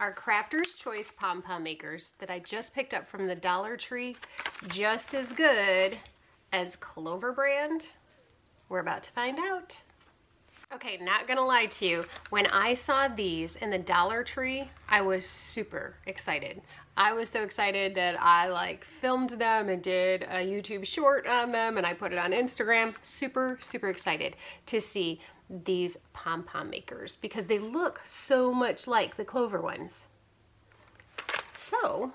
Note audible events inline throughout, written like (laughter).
are Crafter's Choice Pom Pom Makers that I just picked up from the Dollar Tree. Just as good as Clover brand. We're about to find out. Okay, not gonna lie to you. When I saw these in the Dollar Tree, I was super excited. I was so excited that I like filmed them and did a YouTube short on them and I put it on Instagram. Super, super excited to see these pom-pom makers because they look so much like the clover ones. So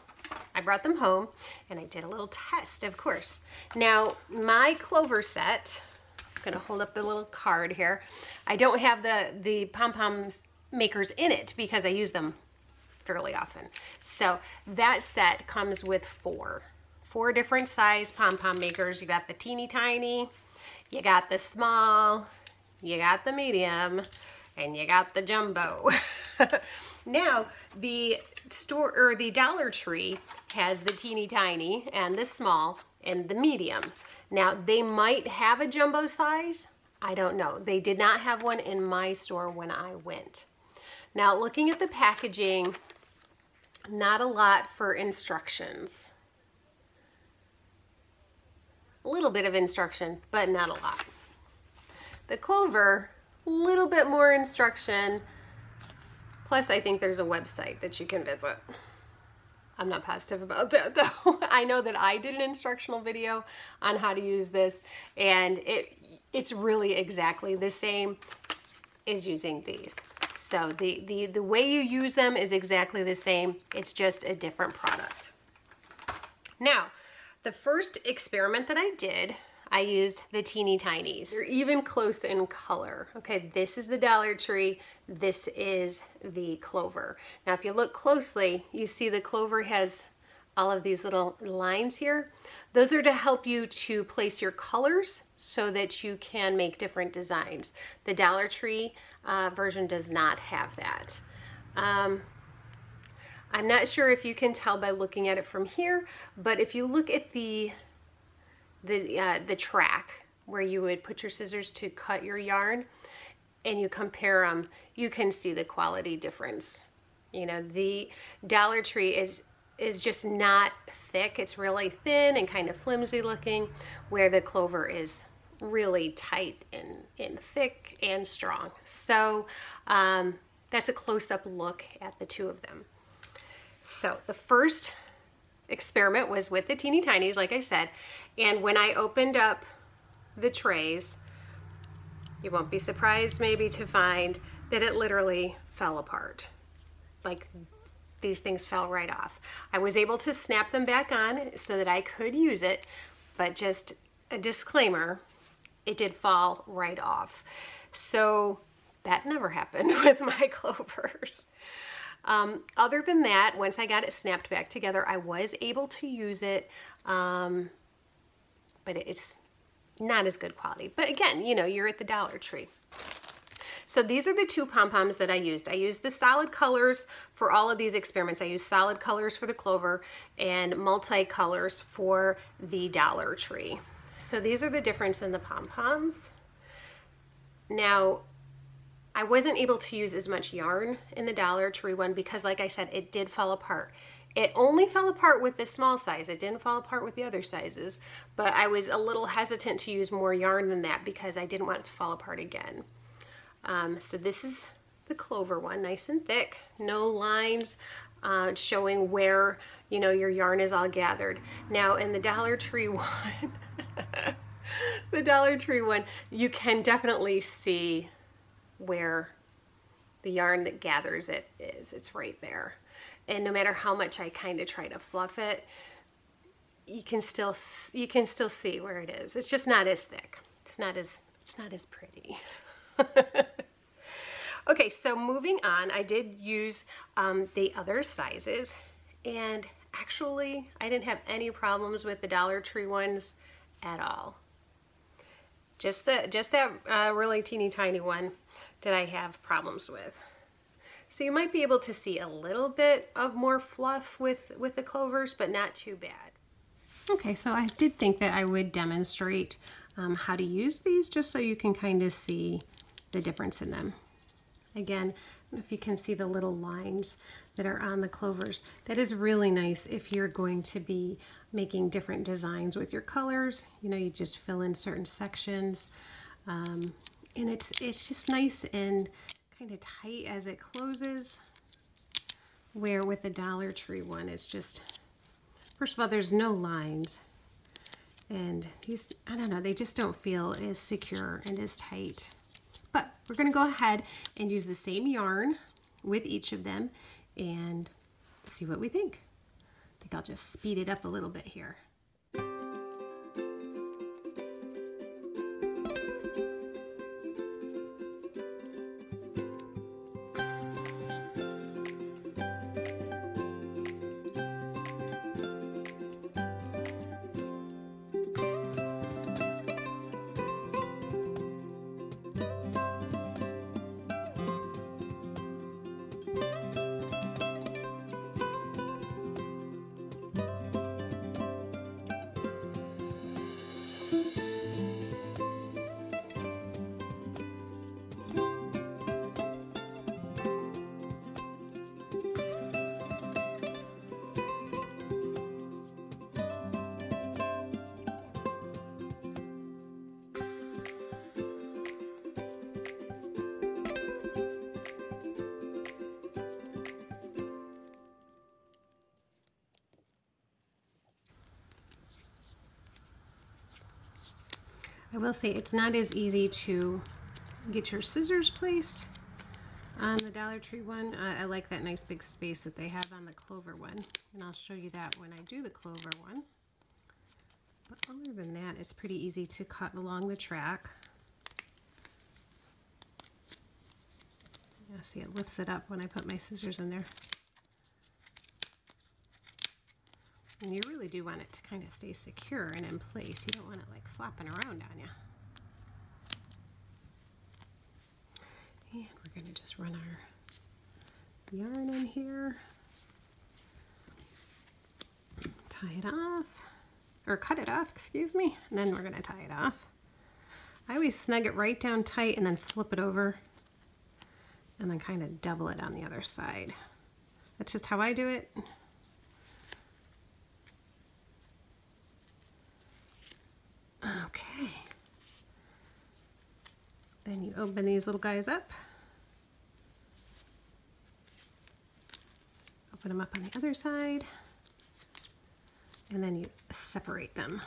I brought them home and I did a little test, of course. Now, my clover set, I'm gonna hold up the little card here. I don't have the, the pom-poms makers in it because I use them fairly often. So that set comes with four, four different size pom-pom makers. You got the teeny tiny, you got the small, you got the medium, and you got the jumbo. (laughs) now, the store or the Dollar Tree has the teeny tiny and the small and the medium. Now, they might have a jumbo size. I don't know. They did not have one in my store when I went. Now, looking at the packaging, not a lot for instructions. A little bit of instruction, but not a lot. The clover, a little bit more instruction. Plus, I think there's a website that you can visit. I'm not positive about that (laughs) though. I know that I did an instructional video on how to use this and it it's really exactly the same as using these. So the, the, the way you use them is exactly the same. It's just a different product. Now, the first experiment that I did I used the teeny tinies. They're even close in color. Okay, this is the Dollar Tree, this is the clover. Now if you look closely, you see the clover has all of these little lines here. Those are to help you to place your colors so that you can make different designs. The Dollar Tree uh, version does not have that. Um, I'm not sure if you can tell by looking at it from here, but if you look at the the, uh, the track where you would put your scissors to cut your yarn and you compare them, you can see the quality difference. You know, the Dollar Tree is is just not thick. It's really thin and kind of flimsy looking, where the clover is really tight and, and thick and strong. So um, that's a close-up look at the two of them. So the first experiment was with the teeny tinies, like I said. And when I opened up the trays, you won't be surprised maybe to find that it literally fell apart. Like these things fell right off. I was able to snap them back on so that I could use it, but just a disclaimer, it did fall right off. So that never happened (laughs) with my clovers. Um, other than that, once I got it snapped back together, I was able to use it, um, but it's not as good quality. But again, you know, you're at the Dollar Tree. So these are the two pom-poms that I used. I used the solid colors for all of these experiments. I used solid colors for the clover and multi-colors for the Dollar Tree. So these are the difference in the pom-poms. Now, I wasn't able to use as much yarn in the Dollar Tree one because like I said, it did fall apart. It only fell apart with the small size. It didn't fall apart with the other sizes, but I was a little hesitant to use more yarn than that because I didn't want it to fall apart again. Um, so this is the clover one, nice and thick, no lines uh, showing where, you know, your yarn is all gathered. Now in the Dollar Tree (laughs) one, (laughs) the Dollar Tree one, you can definitely see where the yarn that gathers it is. It's right there. And no matter how much I kind of try to fluff it, you can still you can still see where it is. It's just not as thick. It's not as it's not as pretty. (laughs) okay, so moving on, I did use um, the other sizes and actually I didn't have any problems with the Dollar Tree ones at all. Just the just that uh, really teeny tiny one did I have problems with. So you might be able to see a little bit of more fluff with, with the clovers, but not too bad. Okay, so I did think that I would demonstrate um, how to use these just so you can kind of see the difference in them. Again, if you can see the little lines that are on the clovers. That is really nice if you're going to be making different designs with your colors. You know, you just fill in certain sections. Um, and it's, it's just nice and kind of tight as it closes. Where with the Dollar Tree one, it's just, first of all, there's no lines. And these, I don't know, they just don't feel as secure and as tight. But we're going to go ahead and use the same yarn with each of them and see what we think. Think I'll just speed it up a little bit here. I will say it's not as easy to get your scissors placed on the Dollar Tree one. Uh, I like that nice big space that they have on the Clover one. And I'll show you that when I do the Clover one. But other than that, it's pretty easy to cut along the track. Yeah, see it lifts it up when I put my scissors in there. And you really do want it to kind of stay secure and in place. You don't want it like flopping around on you. And we're going to just run our yarn in here. Tie it off, or cut it off, excuse me, and then we're going to tie it off. I always snug it right down tight and then flip it over and then kind of double it on the other side. That's just how I do it. Okay. Then you open these little guys up. Open them up on the other side. And then you separate them.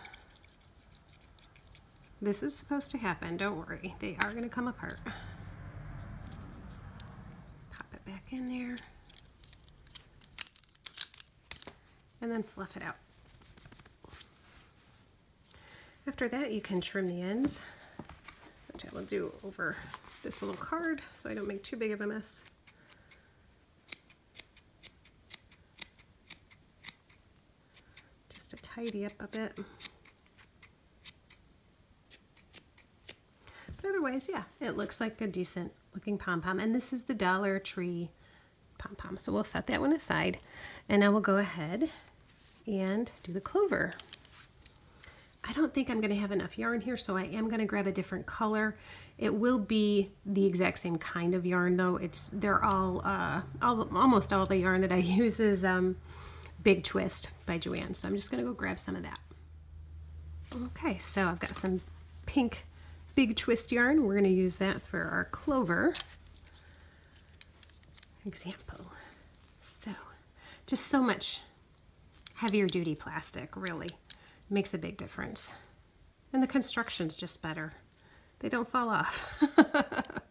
This is supposed to happen, don't worry. They are gonna come apart. Pop it back in there. And then fluff it out. After that, you can trim the ends, will do over this little card so I don't make too big of a mess. Just to tidy up a bit. But otherwise, yeah, it looks like a decent looking pom-pom. And this is the Dollar Tree pom-pom. So we'll set that one aside. And now we'll go ahead and do the clover. I don't think I'm going to have enough yarn here, so I am going to grab a different color. It will be the exact same kind of yarn, though. It's They're all, uh, all almost all the yarn that I (laughs) use is um, Big Twist by Joann, so I'm just going to go grab some of that. Okay, so I've got some pink Big Twist yarn. We're going to use that for our clover example. So, just so much heavier duty plastic, really makes a big difference. And the construction's just better. They don't fall off. (laughs)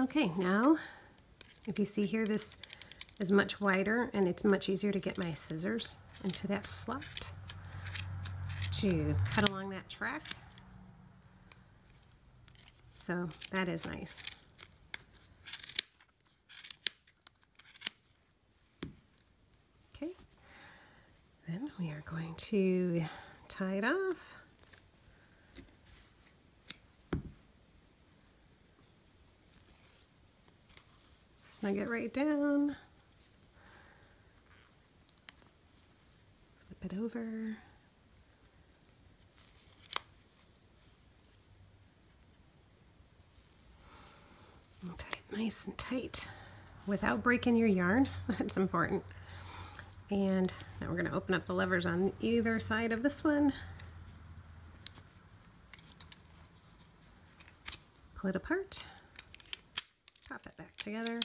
Okay, now, if you see here, this is much wider and it's much easier to get my scissors into that slot to cut along that track. So that is nice. Okay, then we are going to tie it off. Snug it right down. Flip it over. nice and tight without breaking your yarn. (laughs) That's important. And now we're going to open up the levers on either side of this one. Pull it apart. Pop it back together.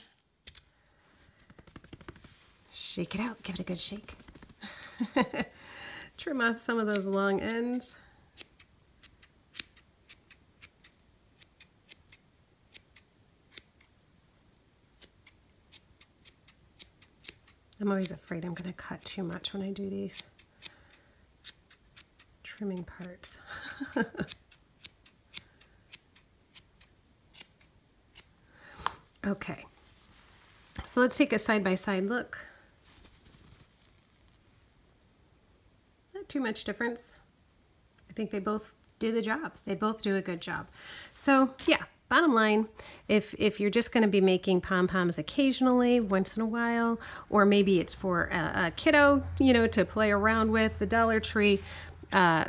Shake it out. Give it a good shake. (laughs) Trim off some of those long ends. I'm always afraid I'm going to cut too much when I do these trimming parts. (laughs) okay, so let's take a side-by-side -side look. Not too much difference. I think they both do the job. They both do a good job. So yeah, bottom line, if, if you're just going to be making pom-poms occasionally, once in a while, or maybe it's for a, a kiddo, you know, to play around with, the Dollar Tree, uh,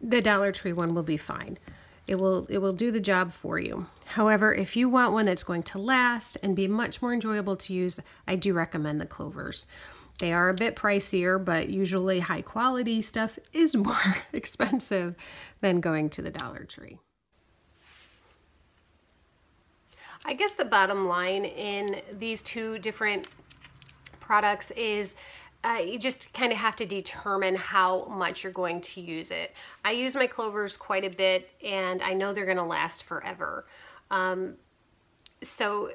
the Dollar Tree one will be fine. It will, it will do the job for you. However, if you want one that's going to last and be much more enjoyable to use, I do recommend the Clovers. They are a bit pricier, but usually high quality stuff is (laughs) more expensive than going to the Dollar Tree. I guess the bottom line in these two different products is uh, you just kind of have to determine how much you're going to use it. I use my clovers quite a bit and I know they're going to last forever. Um, so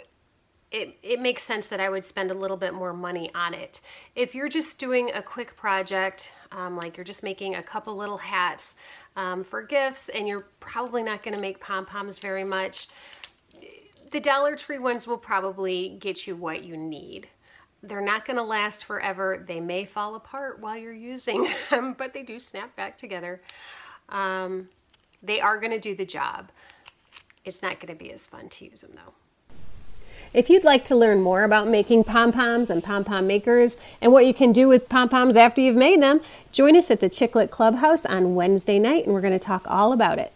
it, it makes sense that I would spend a little bit more money on it. If you're just doing a quick project, um, like you're just making a couple little hats um, for gifts and you're probably not going to make pom-poms very much, the Dollar Tree ones will probably get you what you need. They're not going to last forever. They may fall apart while you're using (laughs) them, but they do snap back together. Um, they are going to do the job. It's not going to be as fun to use them though. If you'd like to learn more about making pom-poms and pom-pom makers and what you can do with pom-poms after you've made them, join us at the Chicklet Clubhouse on Wednesday night and we're going to talk all about it.